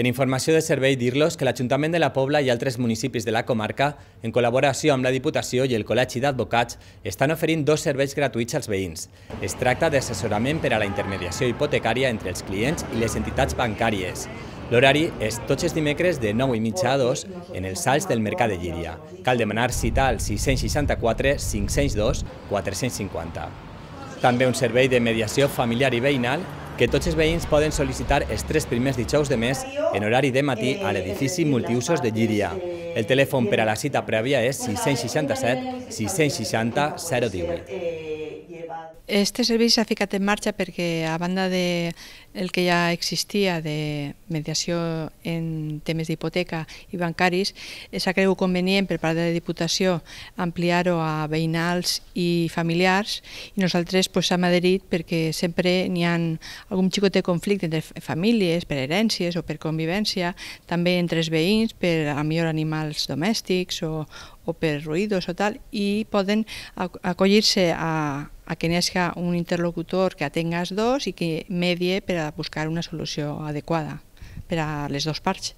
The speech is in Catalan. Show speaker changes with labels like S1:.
S1: En informació de servei, dir-los que l'Ajuntament de la Pobla i altres municipis de la comarca, en col·laboració amb la Diputació i el Col·legi d'Advocats, estan oferint dos serveis gratuïts als veïns. Es tracta d'assessorament per a la intermediació hipotecària entre els clients i les entitats bancàries. L'horari és tots els dimecres de 9 i mitja a 2 en els salts del Mercat de Llíria. Cal demanar cita al 664 502 450. També un servei de mediació familiar i veïnal que tots els veïns poden sol·licitar els tres primers dijous de mes en horari de matí a l'edifici multiusos de Llíria. El telèfon per a la cita prèvia és 667 660 018.
S2: Este servei s'ha ficat en marxa perquè, a banda de el que ja existia de mediació en temes d'hipoteca i bancaris, s'ha cregut convenient per part de la Diputació ampliar-ho a veïnals i familiars i nosaltres pues, hem adherit perquè sempre n'hi ha algun xicot de conflicte entre famílies, per herències o per convivència, també entre els veïns, per a millor animals domèstics o, o per ruïdos o tal, i poden acollir-se a, a que n'hi un interlocutor que atenga els dos i que medie per a buscar una solució adequada per a les dues parts.